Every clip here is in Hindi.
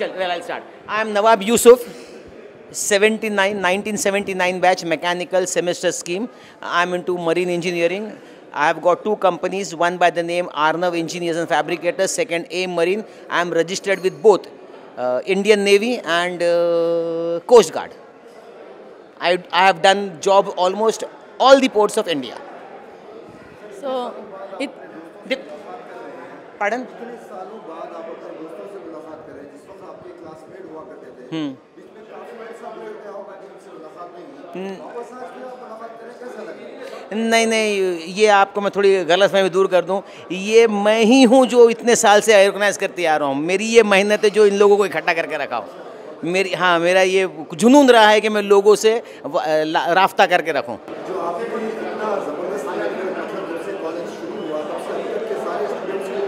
well, I'll start. I am Nawab Yusuf, 79, 1979 batch mechanical semester scheme. I'm into marine engineering. I have got two companies, one by the name Arnav Engineers and Fabricators, second A Marine. I am registered with both uh, Indian Navy and uh, Coast Guard. I, I have done job almost all the ports of India. So, it, The, कितने सालों बाद आप अपने दोस्तों से मुलाकात करें जिस वक्त आपके क्लासमेट हुआ करते थे बीच में काफ़ी ऐसा हो गया होगा कि उनसे मुलाकात नहीं वापस आज भी आप मुलाकात करें कैसा लगे नहीं नहीं ये आपको मैं थोड़ी गलत फहमी दूर कर दूँ। ये मैं ही हूँ जो इतने साल से ऑर्गेनाइज करते आ रहा हूँ। मेरी ये मेहनत है जो इन लोगों को इकट्ठा करके रखा हूँ। मेरी हाँ मेरा ये जुनून रहा है कि मैं लोगों से राफ्ता करके रखूँ। जो आपके इतना ज़बरदस्त आइडिया मतलब जब से कॉलेज शुरू हुआ तब से अभी तक के सारे स्टूडेंट्स को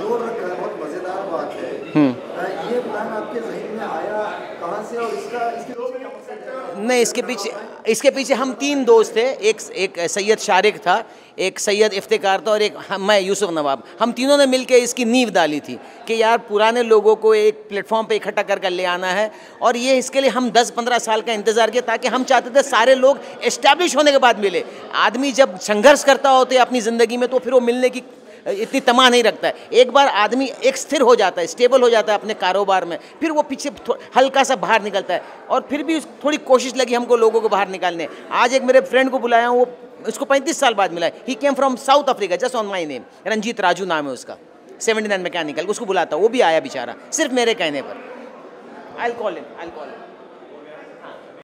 जोड़ रखा है बहुत मज़ेदार बात है अ, ये प्लान आपके जहन में आया, कहाँ से और इसका, इसके नहीं, इसके पीछे इसके पीछे हम तीन दोस्त थे, एक एक सैयद शारिक था, एक सैयद इफ्तिकार था और एक मैं, यूसुफ नवाब। हम तीनों ने मिलकर इसकी नींव डाली थी कि यार, पुराने लोगों को एक प्लेटफॉर्म पे इकट्ठा कर कर ले आना है और ये इसके लिए हम 10-15 साल का इंतज़ार किया ताकि हम चाहते थे सारे लोग इस्टेब्लिश होने के बाद मिले। आदमी जब संघर्ष करता होता अपनी ज़िंदगी में तो फिर वो मिलने की इतनी तमा नहीं रखता है। एक बार आदमी एक स्थिर हो जाता है स्टेबल हो जाता है अपने कारोबार में फिर वो पीछे हल्का सा बाहर निकलता है और फिर भी थोड़ी कोशिश लगी हमको लोगों को बाहर निकालने। आज एक मेरे फ्रेंड को बुलाया हूँ वो उसको पैंतीस साल बाद मिला ही। Came from South Africa just on my name Ranjit Raju नाम है उसका। सेवेंटी नाइन मैकेनिकल उसको बुलाता हूँ, वो भी आया बेचारा सिर्फ़ मेरे कहने पर। I call in I call in